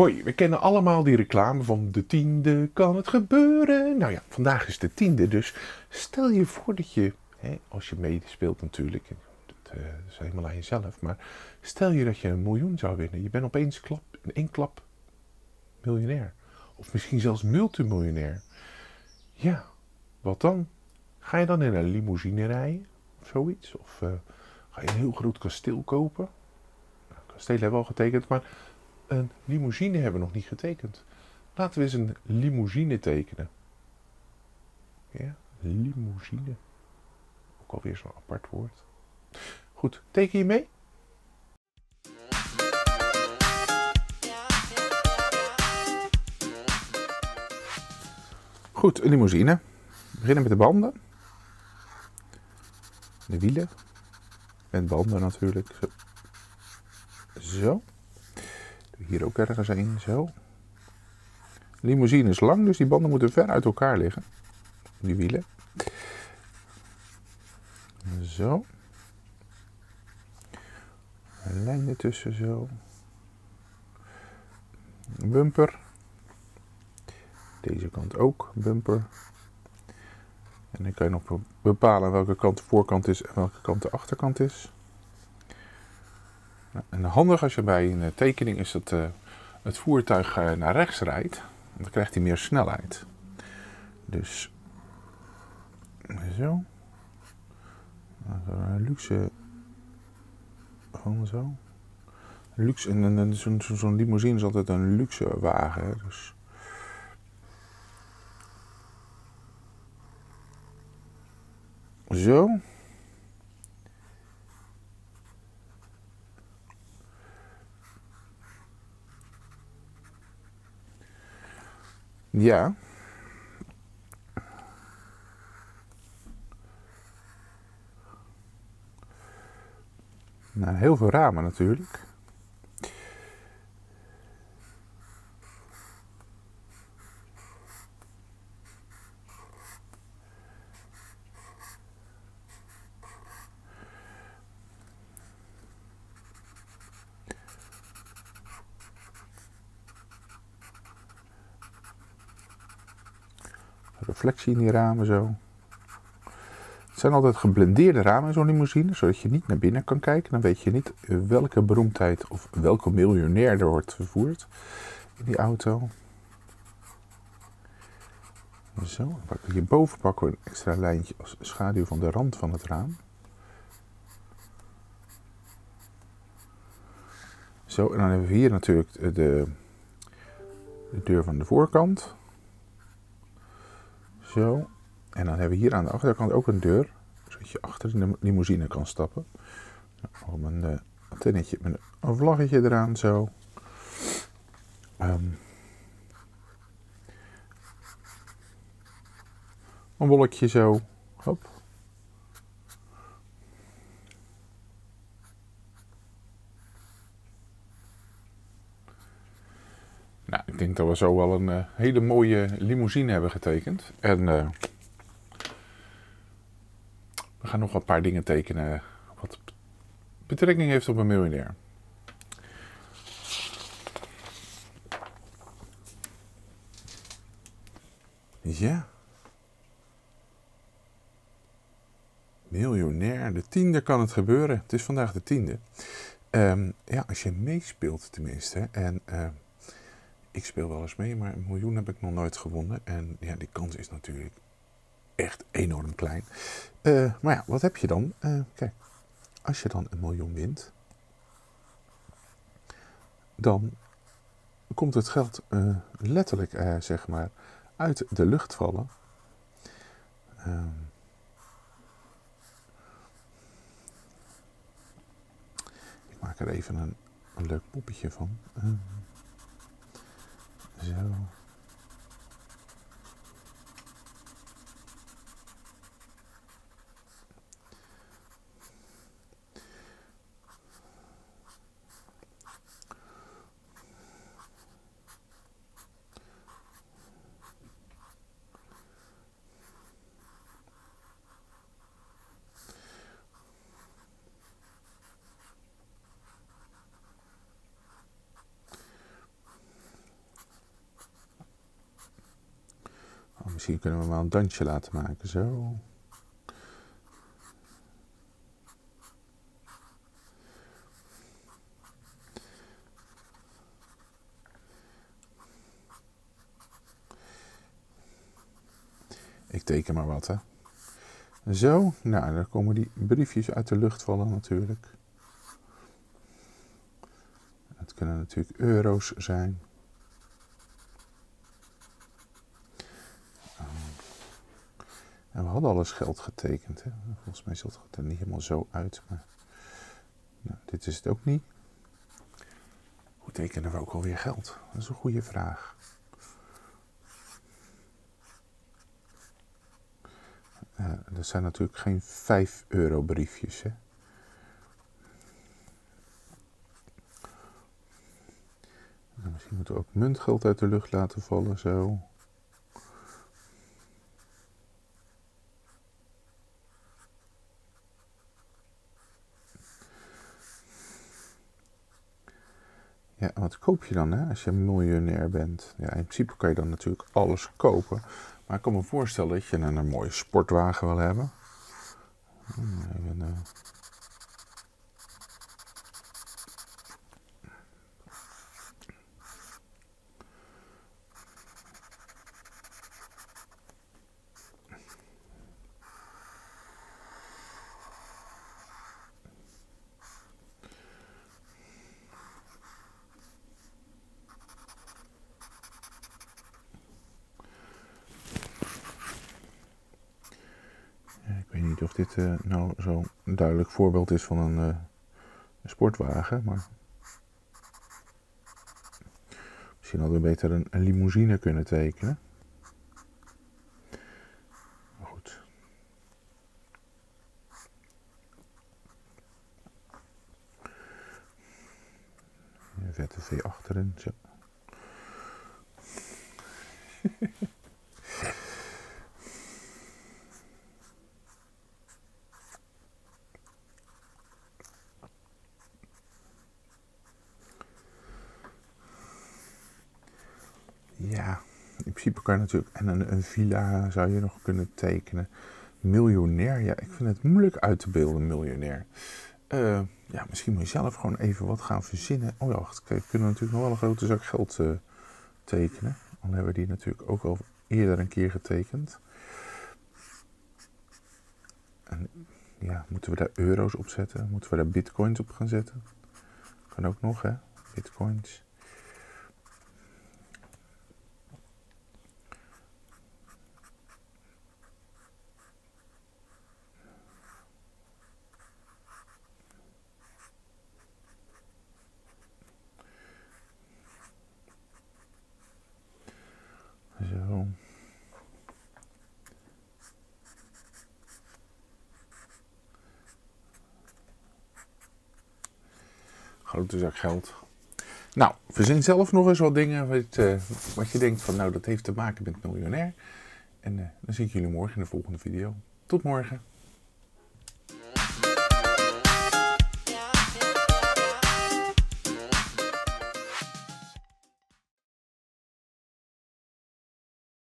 Hoi, we kennen allemaal die reclame van de tiende kan het gebeuren. Nou ja, vandaag is de tiende, dus stel je voor dat je, hè, als je meespeelt natuurlijk, dat uh, is helemaal aan jezelf, maar stel je dat je een miljoen zou winnen. Je bent opeens klap, in één klap miljonair. Of misschien zelfs multimiljonair. Ja, wat dan? Ga je dan in een limousine rijden of zoiets? Of uh, ga je een heel groot kasteel kopen? Nou, kasteel hebben we al getekend, maar een limousine hebben we nog niet getekend. Laten we eens een limousine tekenen. Ja, limousine. Ook alweer zo'n apart woord. Goed, teken je mee? Goed, een limousine. We beginnen met de banden. De wielen. En banden natuurlijk. Zo. Hier ook ergens een, zo. Limousine is lang, dus die banden moeten ver uit elkaar liggen. Die wielen. Zo. Een lijn ertussen zo. Bumper. Deze kant ook, bumper. En dan kan je nog bepalen welke kant de voorkant is en welke kant de achterkant is. En handig als je bij een eh, tekening is dat uh, het voertuig uh, naar rechts rijdt. Dan krijgt hij meer snelheid. Dus zo. Een luxe. Gewoon zo. Luxe, en, en zo'n zo limousine is altijd een luxe wagen. Hè, dus. Zo. Ja. Nou, heel veel ramen natuurlijk. Reflectie in die ramen zo. Het zijn altijd geblendeerde ramen in zo'n limousine, zodat je niet naar binnen kan kijken. Dan weet je niet welke beroemdheid of welke miljonair er wordt vervoerd in die auto. Zo, hierboven pakken we een extra lijntje als schaduw van de rand van het raam. Zo, en dan hebben we hier natuurlijk de, de deur van de voorkant. Zo. En dan hebben we hier aan de achterkant ook een deur. Zodat je achter de limousine kan stappen. Nou, een uh, met een vlaggetje eraan zo. Um, een wolkje zo. Hop. Denk dat we zo wel een uh, hele mooie limousine hebben getekend. En uh, we gaan nog een paar dingen tekenen wat betrekking heeft op een miljonair. Ja. Miljonair, de tiende kan het gebeuren. Het is vandaag de tiende. Um, ja, als je meespeelt tenminste. En uh, ik speel wel eens mee, maar een miljoen heb ik nog nooit gewonnen. En ja, die kans is natuurlijk echt enorm klein. Uh, maar ja, wat heb je dan? Uh, kijk, als je dan een miljoen wint, dan komt het geld uh, letterlijk, zeg maar, uit de lucht vallen. Ehm, ik maak er even een, een leuk poppetje van. zero misschien kunnen we wel een dansje laten maken. Zo. Ik teken maar wat, hè. Zo, nou, dan komen die briefjes uit de lucht vallen natuurlijk. Het kunnen natuurlijk euro's zijn. En we alles geld getekend. Hè? Volgens mij ziet het er niet helemaal zo uit. Maar nou, dit is het ook niet. Hoe tekenen we ook alweer geld? Dat is een goede vraag. Uh, er zijn natuurlijk geen 5 euro briefjes. Hè? Nou, misschien moeten we ook muntgeld uit de lucht laten vallen, zo. Ja, koop je dan hè, als je miljonair bent? Ja, in principe kan je dan natuurlijk alles kopen. Maar ik kan me voorstellen dat je een, een mooie sportwagen wil hebben. Even, uh, of dit uh, nou zo'n duidelijk voorbeeld is van een, uh, een, sportwagen, maar misschien hadden we beter een, een limousine kunnen tekenen. Maar goed. Een vette V achterin. Zo. Ja, in principe kan je natuurlijk. En een, een, villa zou je nog kunnen tekenen. Miljonair, ja, ik vind het moeilijk uit te beelden, miljonair. Uh, ja, misschien moet je zelf gewoon even wat gaan verzinnen. Oh ja, wacht, we kunnen natuurlijk nog wel een grote zak geld uh, tekenen. Al hebben we die natuurlijk ook al eerder een keer getekend. En ja, moeten we daar euro's op zetten? Moeten we daar bitcoins op gaan zetten? Kan ook nog, hè? Bitcoins. Zo. Grote zak geld. Nou, verzin zelf nog eens wat dingen wat, uh, wat je denkt van nou dat heeft te maken met miljonair. En uh, dan zie ik jullie morgen in de volgende video. Tot morgen.